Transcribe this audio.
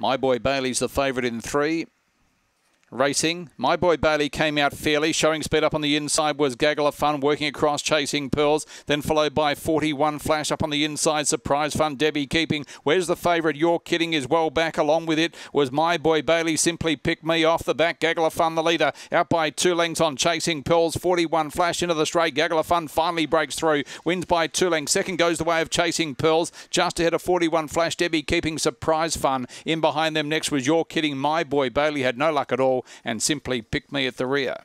My Boy Bailey's the favourite in three. Racing, My Boy Bailey came out fairly, showing speed up on the inside was Gaggle of Fun, working across, chasing Pearls, then followed by 41 Flash up on the inside, Surprise Fun, Debbie keeping. Where's the favourite? You're kidding is well back. Along with it was My Boy Bailey, simply pick me off the back. Gaggle of Fun, the leader, out by two lengths on chasing Pearls, 41 Flash into the straight. Gaggle of Fun finally breaks through, wins by two lengths. Second goes the way of chasing Pearls, just ahead of 41 Flash. Debbie keeping Surprise Fun. In behind them next was You're kidding. My Boy Bailey had no luck at all and simply picked me at the rear.